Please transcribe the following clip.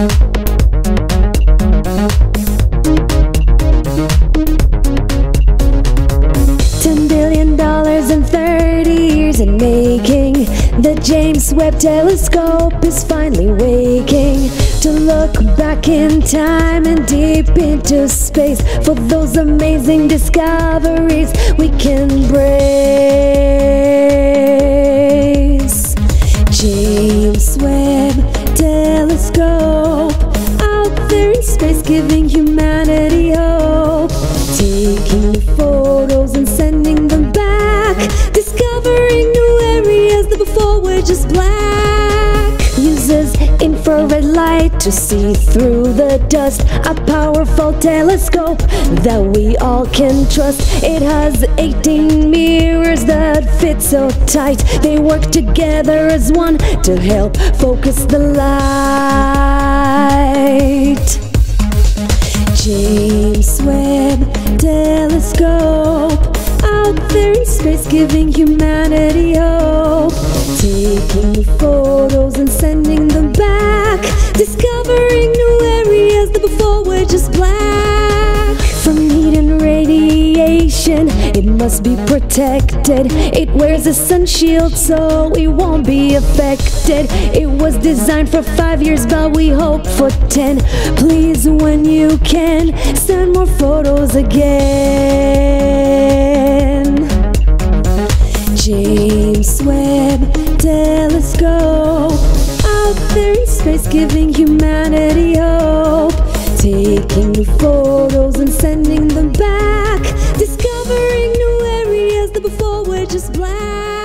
Ten billion dollars in 30 years in making. The James Webb Telescope is finally waking to look back in time and deep into space for those amazing discoveries we can brace. Giving humanity hope. Taking photos and sending them back, discovering new areas that before were just black. Uses infrared light to see through the dust. A powerful telescope that we all can trust. It has 18 mirrors that fit so tight. They work together as one to help focus the light. James Webb Telescope out there in space, giving humanity hope. Must be protected. It wears a sun shield so it won't be affected. It was designed for five years, but we hope for ten. Please, when you can, send more photos again. James Webb Telescope out there in space, giving humanity hope. Taking photos and sending them back, just black.